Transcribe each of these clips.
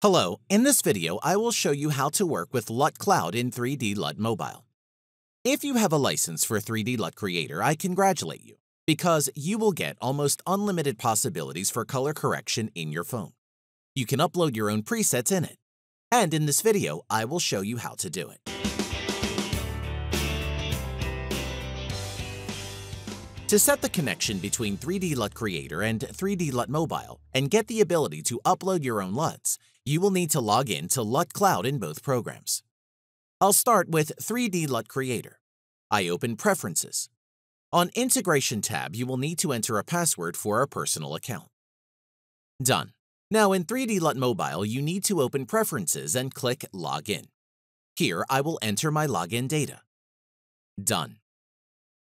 Hello, in this video I will show you how to work with LUT Cloud in 3D LUT Mobile. If you have a license for 3D LUT Creator, I congratulate you, because you will get almost unlimited possibilities for color correction in your phone. You can upload your own presets in it. And in this video, I will show you how to do it. To set the connection between 3D LUT Creator and 3D LUT Mobile and get the ability to upload your own LUTs, you will need to log in to LUT Cloud in both programs. I'll start with 3D LUT Creator. I open Preferences. On Integration tab, you will need to enter a password for a personal account. Done. Now in 3D LUT Mobile, you need to open Preferences and click Login. Here, I will enter my login data. Done.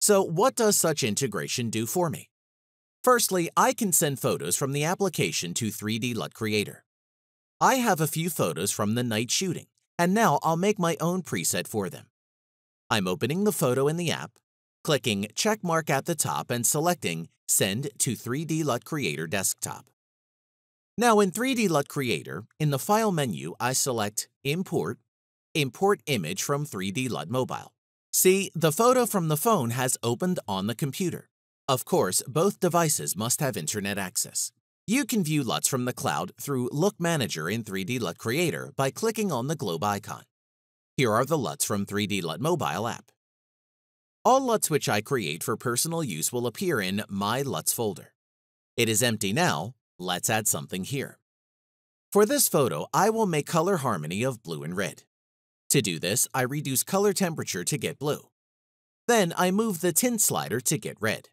So what does such integration do for me? Firstly, I can send photos from the application to 3D LUT Creator. I have a few photos from the night shooting, and now I'll make my own preset for them. I'm opening the photo in the app, clicking checkmark at the top and selecting Send to 3D LUT Creator Desktop. Now in 3D LUT Creator, in the File menu, I select Import, Import Image from 3D LUT Mobile. See, the photo from the phone has opened on the computer. Of course, both devices must have internet access. You can view LUTs from the cloud through Look Manager in 3D LUT Creator by clicking on the globe icon. Here are the LUTs from 3D LUT Mobile app. All LUTs which I create for personal use will appear in My LUTs folder. It is empty now, let's add something here. For this photo, I will make color harmony of blue and red. To do this, I reduce color temperature to get blue. Then I move the tint slider to get red.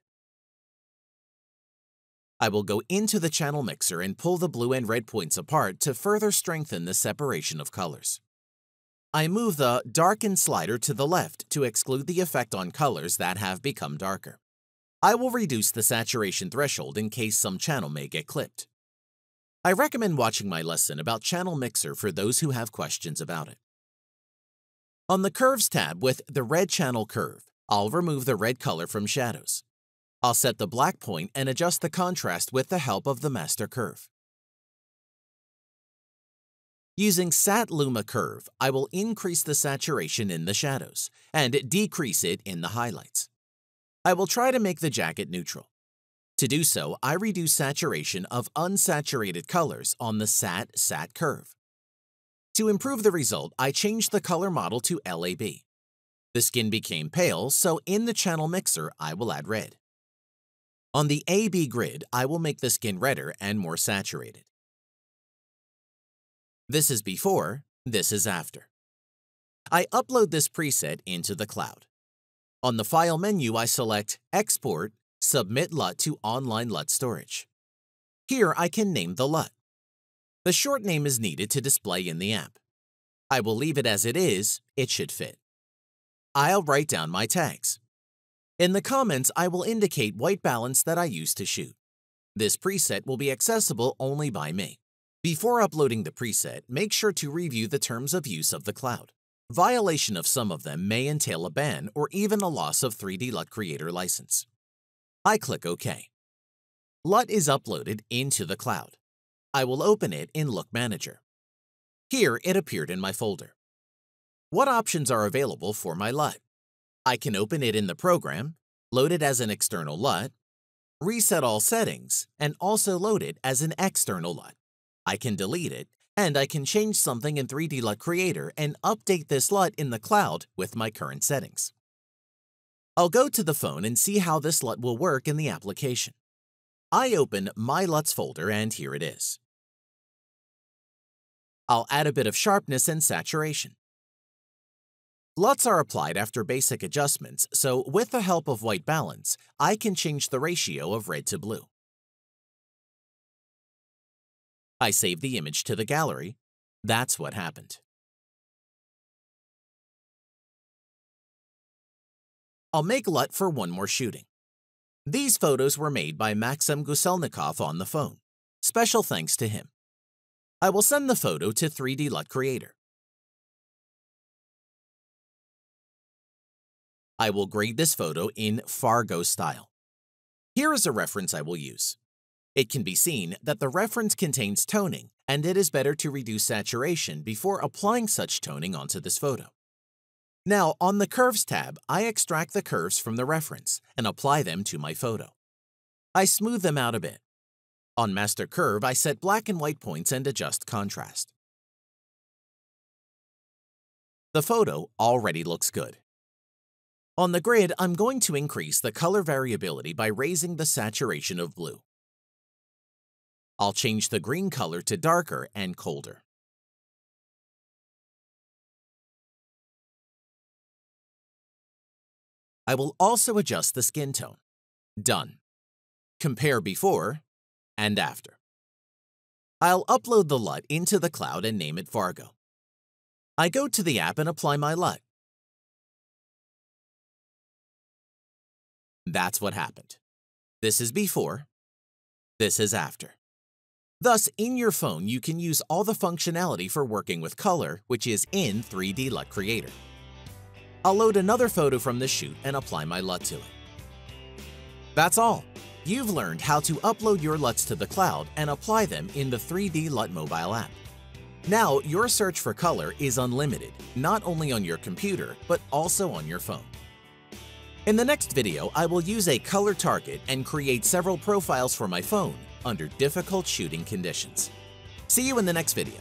I will go into the channel mixer and pull the blue and red points apart to further strengthen the separation of colors. I move the Darken slider to the left to exclude the effect on colors that have become darker. I will reduce the saturation threshold in case some channel may get clipped. I recommend watching my lesson about Channel Mixer for those who have questions about it. On the Curves tab with the Red Channel Curve, I'll remove the red color from shadows. I'll set the black point and adjust the contrast with the help of the Master Curve. Using Sat Luma Curve, I will increase the saturation in the shadows and decrease it in the highlights. I will try to make the jacket neutral. To do so, I reduce saturation of unsaturated colors on the Sat Sat curve. To improve the result, I changed the color model to LAB. The skin became pale, so in the channel mixer, I will add red. On the AB grid, I will make the skin redder and more saturated. This is before, this is after. I upload this preset into the cloud. On the File menu, I select Export, Submit LUT to Online LUT Storage. Here, I can name the LUT. The short name is needed to display in the app. I will leave it as it is, it should fit. I'll write down my tags. In the comments, I will indicate white balance that I use to shoot. This preset will be accessible only by me. Before uploading the preset, make sure to review the terms of use of the cloud. Violation of some of them may entail a ban or even a loss of 3D LUT Creator license. I click OK. LUT is uploaded into the cloud. I will open it in Look Manager. Here, it appeared in my folder. What options are available for my LUT? I can open it in the program, load it as an external LUT, reset all settings, and also load it as an external LUT. I can delete it, and I can change something in 3D LUT Creator and update this LUT in the cloud with my current settings. I'll go to the phone and see how this LUT will work in the application. I open my LUTs folder and here it is. I'll add a bit of sharpness and saturation. LUTs are applied after basic adjustments, so with the help of white balance, I can change the ratio of red to blue. I save the image to the gallery. That's what happened. I'll make LUT for one more shooting. These photos were made by Maxim Guselnikov on the phone. Special thanks to him. I will send the photo to 3D LUT Creator. I will grade this photo in Fargo style. Here is a reference I will use. It can be seen that the reference contains toning, and it is better to reduce saturation before applying such toning onto this photo. Now, on the Curves tab, I extract the curves from the reference and apply them to my photo. I smooth them out a bit. On Master Curve, I set black and white points and adjust contrast. The photo already looks good. On the grid, I'm going to increase the color variability by raising the saturation of blue. I'll change the green color to darker and colder. I will also adjust the skin tone. Done. Compare before and after. I'll upload the LUT into the cloud and name it Fargo. I go to the app and apply my LUT. That's what happened. This is before, this is after. Thus, in your phone, you can use all the functionality for working with color, which is in 3D LUT Creator. I'll load another photo from the shoot and apply my LUT to it. That's all. You've learned how to upload your LUTs to the cloud and apply them in the 3D LUT mobile app. Now, your search for color is unlimited, not only on your computer, but also on your phone. In the next video, I will use a color target and create several profiles for my phone under difficult shooting conditions. See you in the next video.